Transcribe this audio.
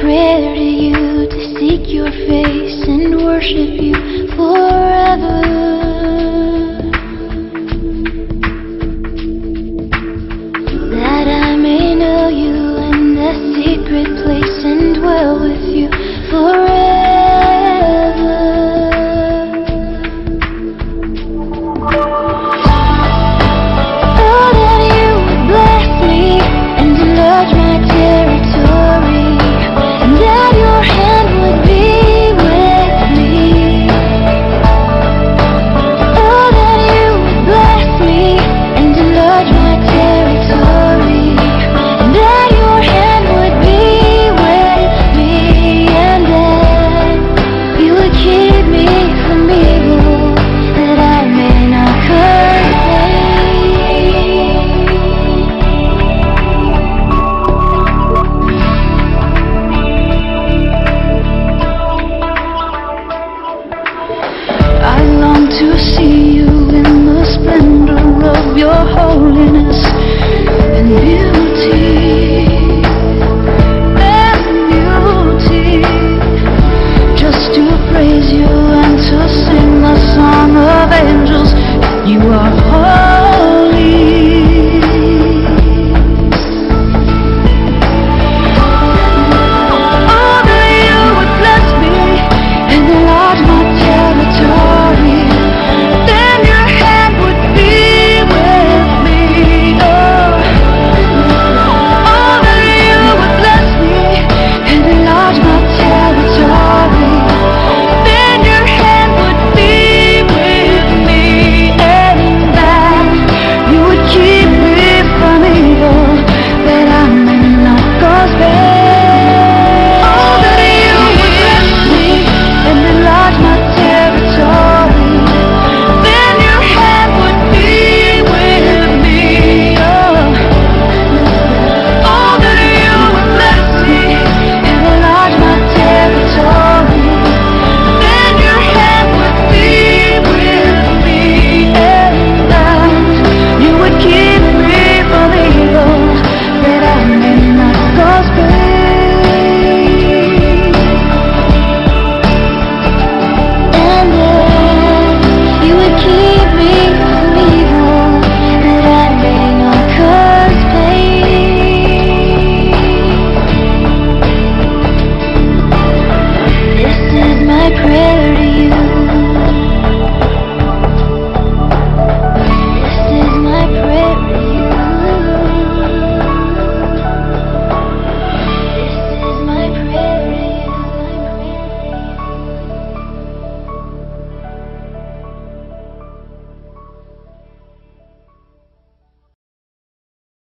prayer to you to seek your face and worship you forever. That I may know you in the secret place and dwell with you forever.